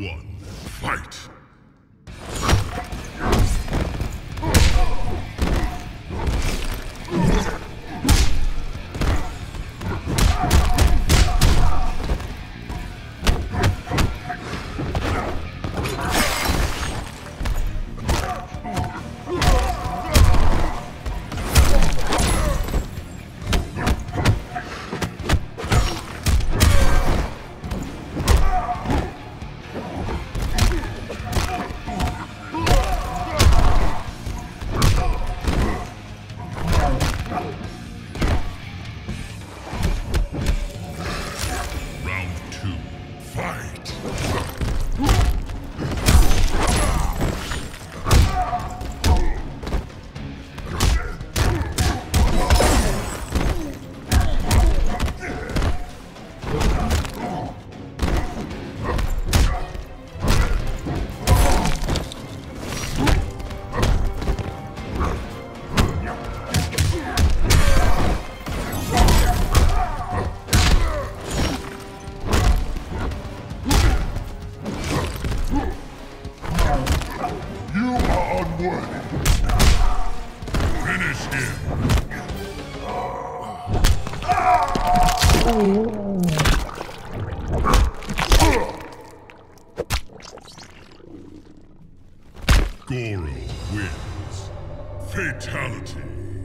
one, fight! Worthy. Finish him. Goro wins. Fatality.